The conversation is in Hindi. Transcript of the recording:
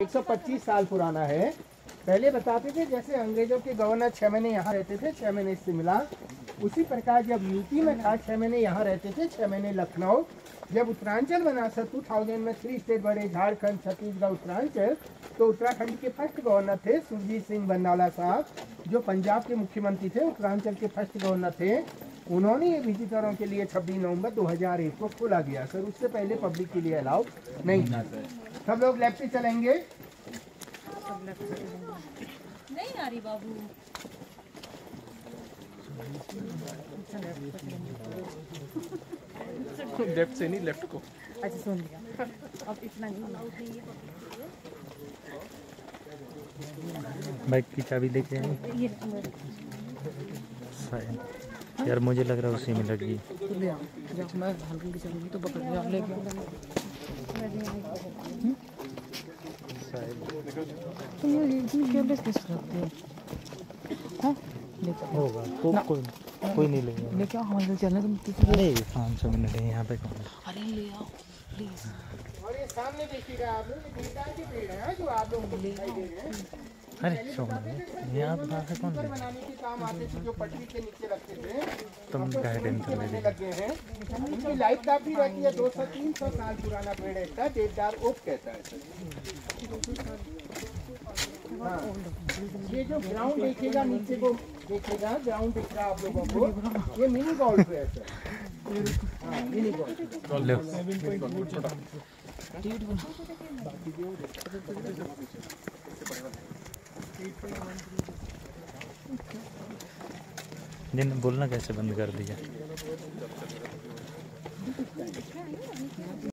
125 साल पुराना है। पहले बताते थे, जैसे अंग्रेज़ों के गवर्नर छह महीने यहाँ रहते थे, छह महीने इससे मिला। उसी प्रकार जब यूपी में था, छह महीने यहाँ रहते थे, छह महीने लखनऊ। जब उत्तरांचल बना, सर टू थाउज़ेंड में थ्री स्टेट बड़े झारखंड, छत्तीसगढ़, उत्तरांचल। तो उत्तराखंड के फ़र्स्ट गवर्नर थे सुरजीत सिंह बंदाला साहब, जो पंजाब के मुख्यमंत्री थे, उत्तरांचल के फ़र्स्ट गवर्नर थे। उन्होंने ये विजिटरों के लिए 26 नवंबर 2001 को खोला गया। सर, उससे पहले पब्लिक के लिए अलाउ नहीं था। सर सब लोग लेफ़्ट से चलेंगे। नहीं आ रही बाबू। लेफ़्ट से नहीं लेफ़्ट को। अच्छा सुन लिया। अब इतना नहीं बाइक की चाबी लेके आए। यार मुझे लग रहा है उसी में लगी। तो ले आओ जब मैं हल्की की चलूँगी तो पकड़ लिया ले गया तो ये ये केबल किस रखते हो हाँ होगा को, कोई कोई नहीं लेगा लेके आओ हमारे चलने तुम किसी अरे पाँच सौ मिनट है यहाँ पे कौन अरे ले आओ प्लीज़ और ये सामने देखिएगा आप लोग पेड़ हैं जो आप लोग दिखाई दे रहे हैं। अरे यहाँ पे कौन है बनाने के काम आते थे जो पटरी के नीचे रखते थे तुम ले बनने लग हैं इनकी लाइफ काफ़ी रहती है दो सौ तीन सौ साल पुराना पेड़ है इसका देवदार ओक कहता है हाँ। ये जो ग्राउंड देखिएगा नीचे को देखिएगा ग्राउंड दिख रहा आप लोगों को ये मिनी गोल्फ है सर हाँ मिनी गोल्फ दिन बोलना कैसे बंद कर दिया?